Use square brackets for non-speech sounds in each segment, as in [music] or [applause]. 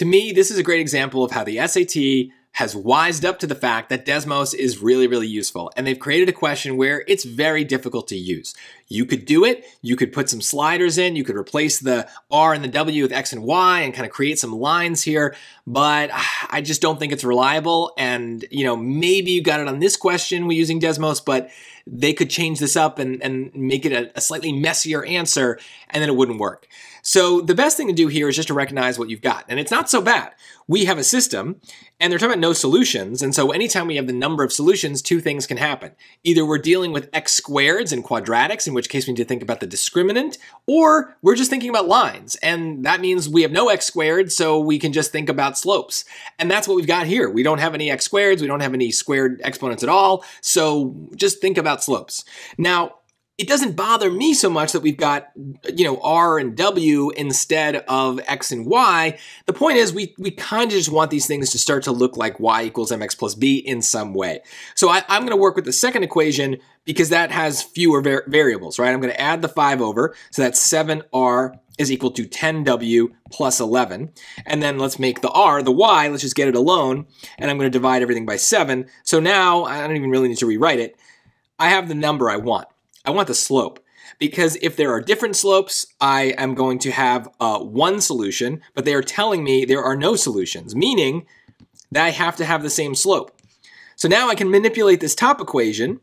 To me, this is a great example of how the SAT has wised up to the fact that Desmos is really, really useful. And they've created a question where it's very difficult to use. You could do it. You could put some sliders in. You could replace the R and the W with X and Y and kind of create some lines here. But [sighs] I just don't think it's reliable. And, you know, maybe you got it on this question we using Desmos, but they could change this up and, and make it a, a slightly messier answer and then it wouldn't work. So the best thing to do here is just to recognize what you've got. And it's not so bad. We have a system and they're talking about no solutions. And so anytime we have the number of solutions, two things can happen. Either we're dealing with x squareds and quadratics, in which case we need to think about the discriminant, or we're just thinking about lines. And that means we have no x squared, so we can just think about slopes. And that's what we've got here. We don't have any x squareds, we don't have any squared exponents at all. So just think about slopes. Now, it doesn't bother me so much that we've got, you know, R and W instead of X and Y. The point is we, we kind of just want these things to start to look like Y equals MX plus B in some way. So I, am going to work with the second equation because that has fewer var variables, right? I'm going to add the 5 over. So that's 7R is equal to 10W plus 11. And then let's make the R, the Y, let's just get it alone. And I'm going to divide everything by 7. So now I don't even really need to rewrite it. I have the number I want. I want the slope because if there are different slopes, I am going to have uh, one solution, but they are telling me there are no solutions, meaning that I have to have the same slope. So now I can manipulate this top equation.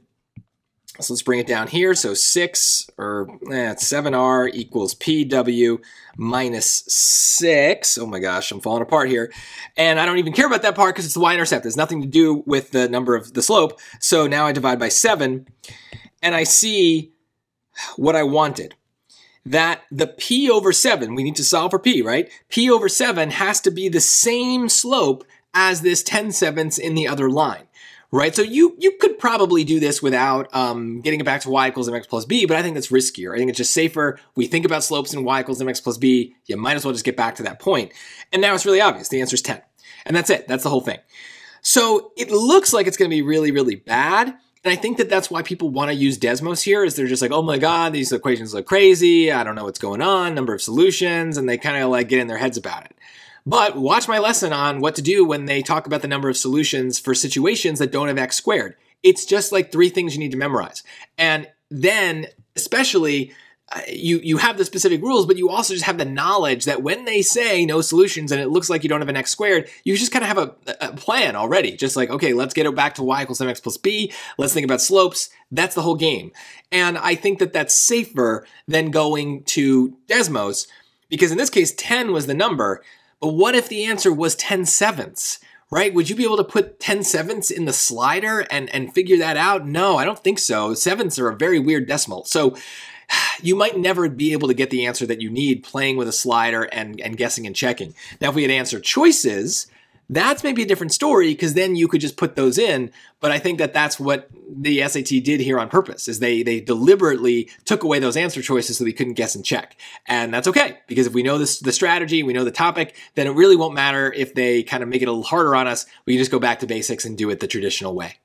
So let's bring it down here. So 6 or eh, 7r equals pw minus 6. Oh my gosh, I'm falling apart here. And I don't even care about that part because it's the y-intercept. It has nothing to do with the number of the slope. So now I divide by 7 and I see what I wanted. That the p over 7, we need to solve for p, right? p over 7 has to be the same slope as this 10 sevenths in the other line, right? So you you could probably do this without um, getting it back to y equals mx plus b, but I think that's riskier. I think it's just safer. We think about slopes in y equals mx plus b. You might as well just get back to that point. And now it's really obvious. The answer is 10. And that's it. That's the whole thing. So it looks like it's going to be really, really bad. And I think that that's why people want to use Desmos here is they're just like, oh my God, these equations look crazy. I don't know what's going on, number of solutions, and they kind of like get in their heads about it. But watch my lesson on what to do when they talk about the number of solutions for situations that don't have x squared. It's just like three things you need to memorize. And then, especially Uh, you you have the specific rules, but you also just have the knowledge that when they say no solutions and it looks like you don't have an x squared, you just kind of have a, a plan already. Just like, okay, let's get it back to y equals mx plus b. Let's think about slopes. That's the whole game. And I think that that's safer than going to Desmos because in this case, 10 was the number. But what if the answer was 10 sevenths? right? Would you be able to put 10 sevenths in the slider and, and figure that out? No, I don't think so. Sevenths are a very weird decimal. So you might never be able to get the answer that you need playing with a slider and, and guessing and checking. Now, if we had answer choices, that's maybe a different story because then you could just put those in. But I think that that's what the SAT did here on purpose is they they deliberately took away those answer choices so we couldn't guess and check. And that's okay because if we know this the strategy, we know the topic, then it really won't matter if they kind of make it a little harder on us. We can just go back to basics and do it the traditional way.